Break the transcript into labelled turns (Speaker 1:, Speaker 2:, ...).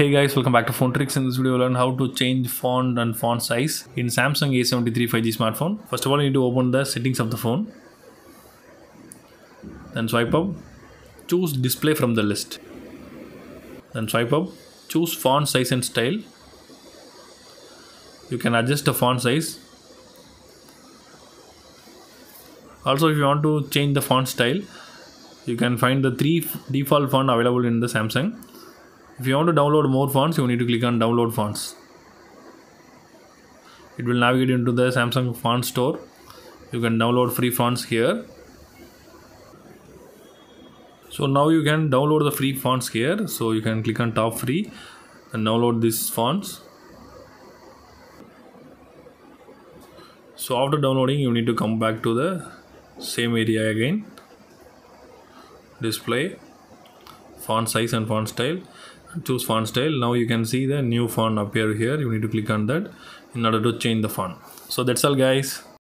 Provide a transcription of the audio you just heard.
Speaker 1: Hey guys, welcome back to Phone Trickz. In this video, we'll learn how to change font and font size in Samsung A73 5G smartphone. First of all, you need to open the settings of the phone. Then swipe up, choose display from the list. Then swipe up, choose font size and style. You can adjust the font size. Also, if you want to change the font style, you can find the three default font available in the Samsung. If you want to download more fonts, you need to click on download fonts. It will navigate into the Samsung font store. You can download free fonts here. So now you can download the free fonts here. So you can click on top free and download these fonts. So after downloading, you need to come back to the same area again. Display, font size and font style choose font style. Now you can see the new font appear here. You need to click on that in order to change the font. So that's all guys